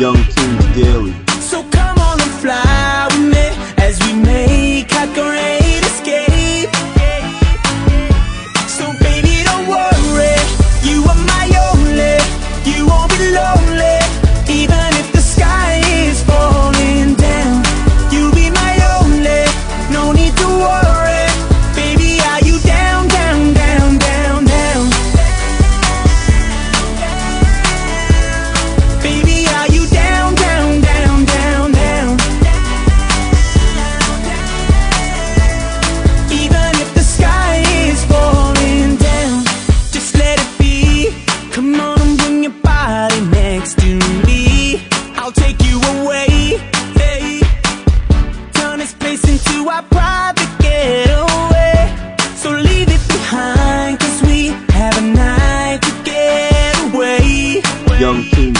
young young team.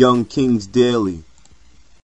young kings daily.